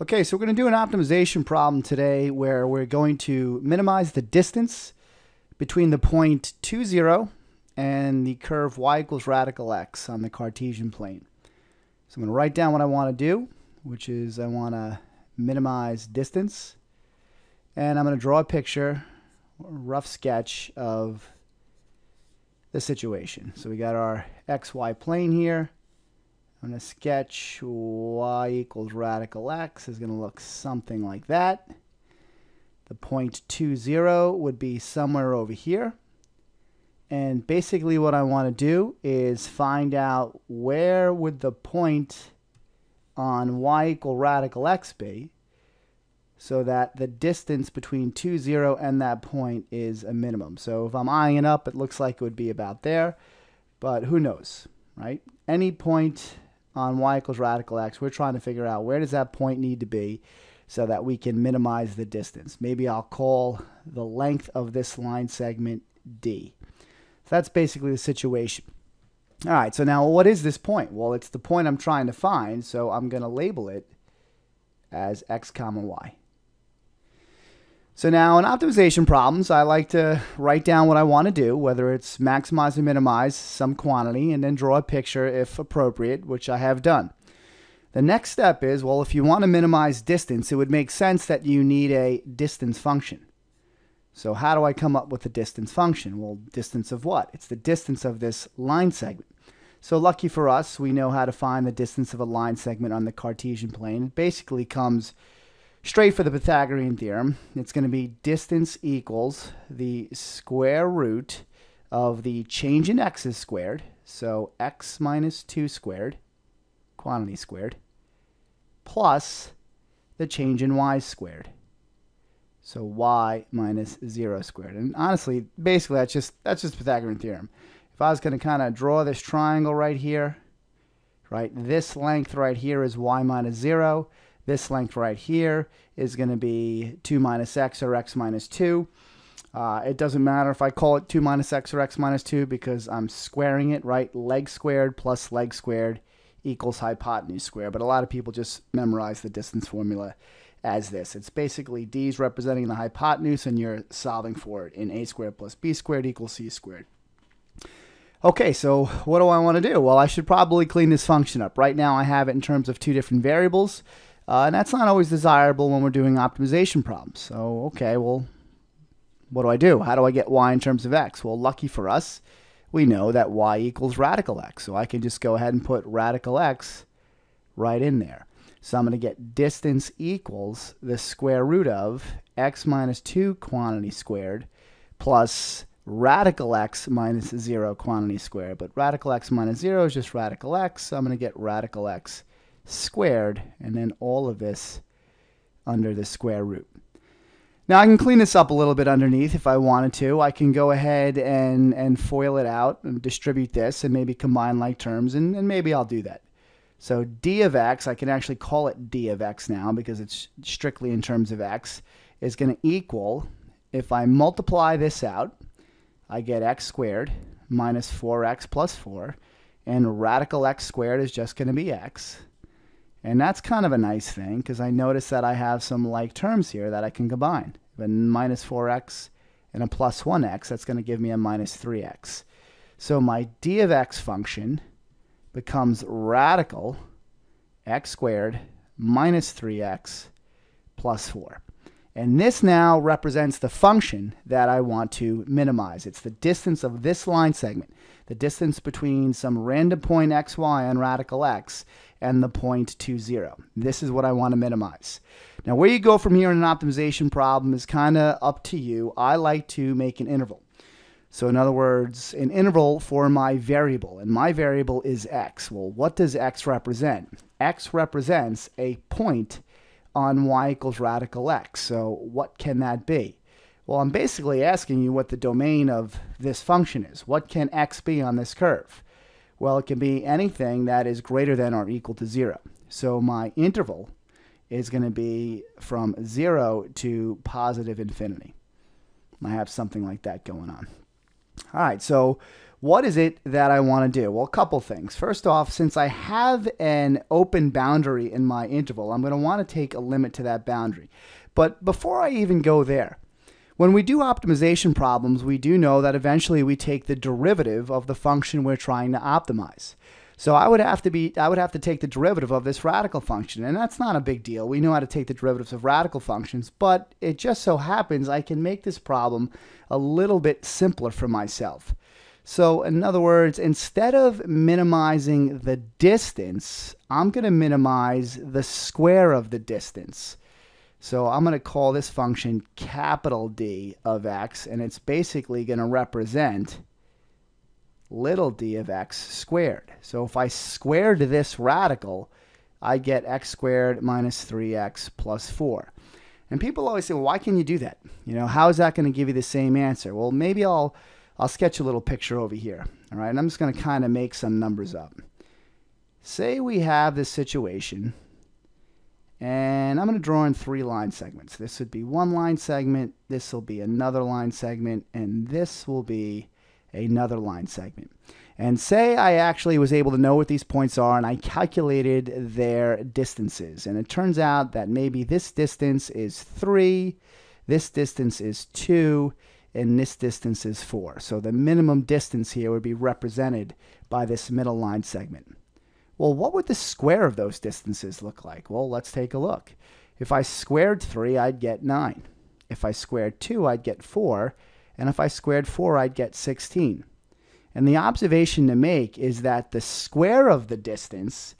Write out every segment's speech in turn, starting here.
Okay, so we're going to do an optimization problem today where we're going to minimize the distance between the point 2, 0 and the curve y equals radical x on the Cartesian plane. So I'm going to write down what I want to do, which is I want to minimize distance. And I'm going to draw a picture, a rough sketch of the situation. So we got our xy plane here. I'm going to sketch y equals radical x is going to look something like that. The point 2, 0 would be somewhere over here. And basically what I want to do is find out where would the point on y equal radical x be so that the distance between 2, 0 and that point is a minimum. So if I'm eyeing it up, it looks like it would be about there, but who knows, right? Any point on y equals radical x, we're trying to figure out where does that point need to be so that we can minimize the distance. Maybe I'll call the length of this line segment d. So that's basically the situation. All right, so now what is this point? Well, it's the point I'm trying to find, so I'm going to label it as x comma y. So now in optimization problems, I like to write down what I want to do, whether it's maximize or minimize some quantity, and then draw a picture if appropriate, which I have done. The next step is, well, if you want to minimize distance, it would make sense that you need a distance function. So how do I come up with a distance function? Well, distance of what? It's the distance of this line segment. So lucky for us, we know how to find the distance of a line segment on the Cartesian plane. It basically comes straight for the Pythagorean theorem. It's going to be distance equals the square root of the change in x's squared, so x minus 2 squared, quantity squared, plus the change in y squared. So y minus 0 squared. And honestly, basically that's just that's just Pythagorean theorem. If I was going to kind of draw this triangle right here, right, this length right here is y minus 0. This length right here is going to be 2 minus x or x minus 2. Uh, it doesn't matter if I call it 2 minus x or x minus 2 because I'm squaring it, right? Leg squared plus leg squared equals hypotenuse squared. But a lot of people just memorize the distance formula as this. It's basically d's representing the hypotenuse and you're solving for it in a squared plus b squared equals c squared. Okay, so what do I want to do? Well, I should probably clean this function up. Right now I have it in terms of two different variables. Uh, and that's not always desirable when we're doing optimization problems. So, okay, well, what do I do? How do I get y in terms of x? Well, lucky for us, we know that y equals radical x. So I can just go ahead and put radical x right in there. So I'm going to get distance equals the square root of x minus 2 quantity squared plus radical x minus 0 quantity squared. But radical x minus 0 is just radical x. So I'm going to get radical x squared, and then all of this under the square root. Now I can clean this up a little bit underneath if I wanted to. I can go ahead and, and FOIL it out and distribute this and maybe combine like terms, and, and maybe I'll do that. So d of x, I can actually call it d of x now because it's strictly in terms of x, is going to equal, if I multiply this out, I get x squared minus 4x plus 4, and radical x squared is just going to be x. And that's kind of a nice thing because I notice that I have some like terms here that I can combine. A minus 4x and a plus 1x, that's going to give me a minus 3x. So my d of x function becomes radical x squared minus 3x plus 4. And this now represents the function that I want to minimize. It's the distance of this line segment, the distance between some random point xy on radical x and the point 2, 0. This is what I want to minimize. Now, where you go from here in an optimization problem is kind of up to you. I like to make an interval. So in other words, an interval for my variable, and my variable is x. Well, what does x represent? x represents a point on y equals radical x. So what can that be? Well, I'm basically asking you what the domain of this function is. What can x be on this curve? Well, it can be anything that is greater than or equal to 0. So my interval is going to be from 0 to positive infinity. I have something like that going on. All right, so what is it that I want to do? Well, a couple things. First off, since I have an open boundary in my interval, I'm going to want to take a limit to that boundary. But before I even go there, when we do optimization problems, we do know that eventually we take the derivative of the function we're trying to optimize. So I would have to be I would have to take the derivative of this radical function, and that's not a big deal. We know how to take the derivatives of radical functions, but it just so happens I can make this problem a little bit simpler for myself. So in other words, instead of minimizing the distance, I'm going to minimize the square of the distance. So I'm going to call this function capital D of x, and it's basically going to represent little d of x squared. So if I squared this radical, I get x squared minus 3x plus 4. And people always say, well, why can you do that? You know, how is that going to give you the same answer? Well, maybe I'll, I'll sketch a little picture over here. All right, and I'm just going to kind of make some numbers up. Say we have this situation, and I'm going to draw in three line segments. This would be one line segment, this will be another line segment, and this will be another line segment. And say I actually was able to know what these points are and I calculated their distances. And it turns out that maybe this distance is 3, this distance is 2, and this distance is 4. So the minimum distance here would be represented by this middle line segment. Well, what would the square of those distances look like? Well, let's take a look. If I squared 3, I'd get 9. If I squared 2, I'd get 4 and if I squared 4, I'd get 16. And the observation to make is that the square of the distance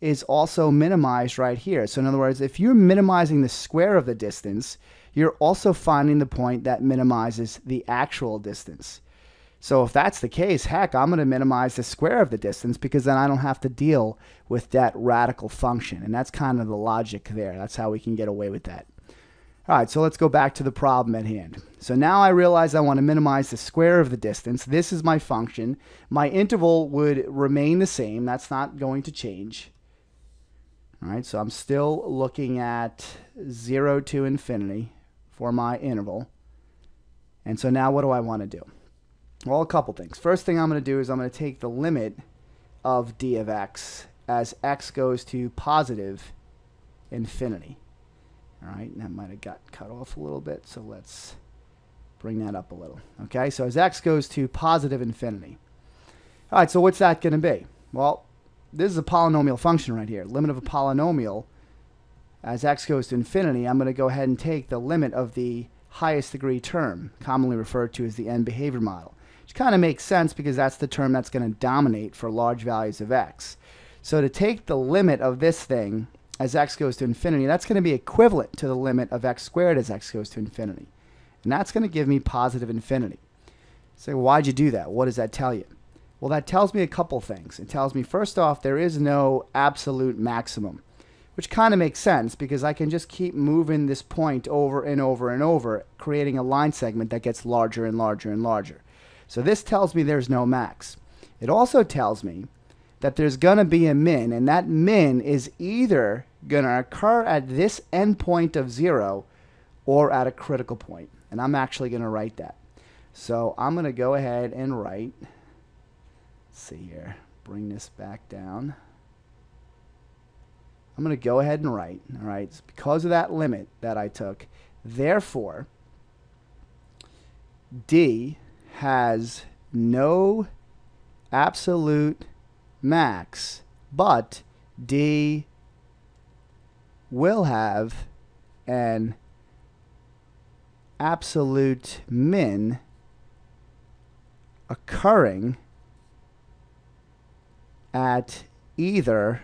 is also minimized right here. So in other words, if you're minimizing the square of the distance, you're also finding the point that minimizes the actual distance. So if that's the case, heck, I'm going to minimize the square of the distance because then I don't have to deal with that radical function. And that's kind of the logic there. That's how we can get away with that. All right, so let's go back to the problem at hand. So now I realize I want to minimize the square of the distance. This is my function. My interval would remain the same. That's not going to change. All right, so I'm still looking at 0 to infinity for my interval. And so now what do I want to do? Well, a couple things. First thing I'm going to do is I'm going to take the limit of d of x as x goes to positive infinity. All right, that might have got cut off a little bit, so let's bring that up a little. Okay, so as x goes to positive infinity. All right, so what's that going to be? Well, this is a polynomial function right here. Limit of a polynomial as x goes to infinity, I'm going to go ahead and take the limit of the highest degree term, commonly referred to as the end behavior model. Which kind of makes sense because that's the term that's going to dominate for large values of x. So to take the limit of this thing as x goes to infinity, that's going to be equivalent to the limit of x squared as x goes to infinity. And that's going to give me positive infinity. So why'd you do that? What does that tell you? Well, that tells me a couple things. It tells me, first off, there is no absolute maximum, which kind of makes sense because I can just keep moving this point over and over and over, creating a line segment that gets larger and larger and larger. So this tells me there's no max. It also tells me that there's going to be a min, and that min is either going to occur at this endpoint of 0 or at a critical point. And I'm actually going to write that. So I'm going to go ahead and write, let's see here, bring this back down. I'm going to go ahead and write, all right, it's because of that limit that I took. Therefore, D has no absolute max, but D will have an absolute min occurring at either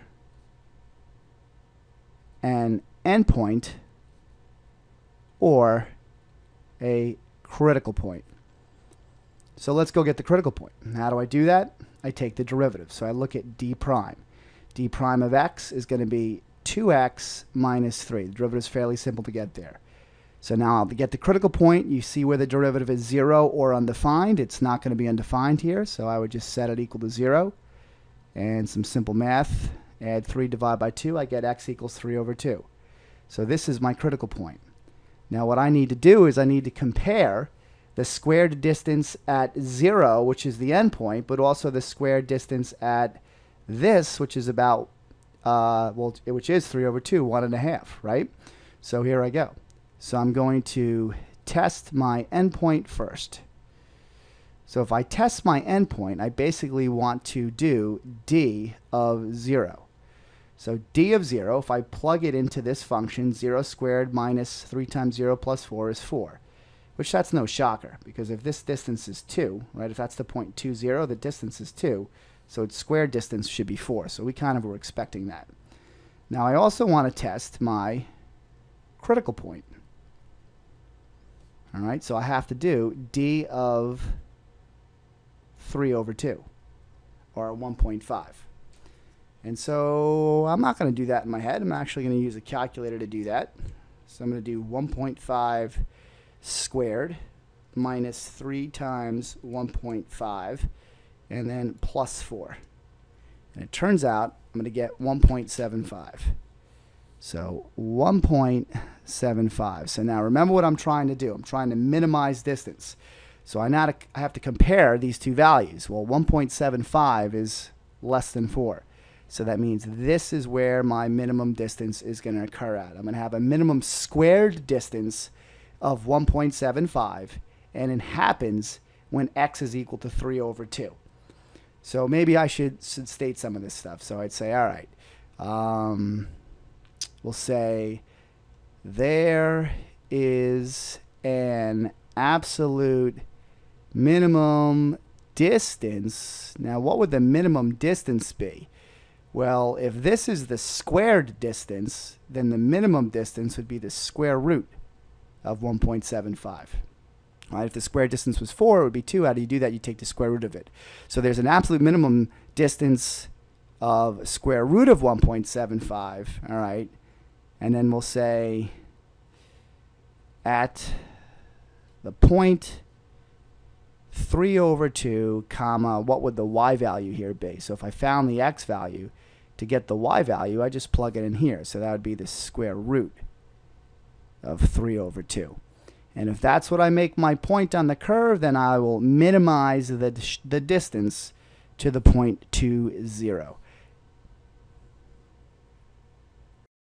an endpoint or a critical point. So let's go get the critical point. How do I do that? I take the derivative. So I look at d prime. d prime of x is going to be 2x minus 3. The derivative is fairly simple to get there. So now to get the critical point, you see where the derivative is 0 or undefined. It's not going to be undefined here, so I would just set it equal to 0. And some simple math, add 3 divided by 2, I get x equals 3 over 2. So this is my critical point. Now what I need to do is I need to compare the squared distance at 0, which is the endpoint, but also the squared distance at this, which is about, uh, well, which is 3 over 2, 1.5, right? So here I go. So I'm going to test my endpoint first. So if I test my endpoint, I basically want to do d of 0. So d of 0, if I plug it into this function, 0 squared minus 3 times 0 plus 4 is 4. Which that's no shocker, because if this distance is 2, right, if that's the point 2, 0, the distance is 2. So its square distance should be 4. So we kind of were expecting that. Now I also want to test my critical point. All right, so I have to do d of 3 over 2, or 1.5. And so I'm not going to do that in my head. I'm actually going to use a calculator to do that. So I'm going to do 1.5 squared minus 3 times 1.5 and then plus 4. And it turns out I'm going to get 1.75. So 1.75. So now remember what I'm trying to do. I'm trying to minimize distance. So I, now I have to compare these two values. Well, 1.75 is less than 4. So that means this is where my minimum distance is going to occur at. I'm going to have a minimum squared distance of 1.75, and it happens when x is equal to 3 over 2. So maybe I should, should state some of this stuff. So I'd say, all right, um, we'll say there is an absolute minimum distance. Now, what would the minimum distance be? Well, if this is the squared distance, then the minimum distance would be the square root of 1.75. Right? If the square distance was 4, it would be 2. How do you do that? You take the square root of it. So there's an absolute minimum distance of square root of 1.75. All right. And then we'll say at the point 3 over 2, comma, what would the y value here be? So if I found the x value, to get the y value, I just plug it in here. So that would be the square root of 3 over 2. And if that's what I make my point on the curve, then I will minimize the, the distance to the point 2, 0.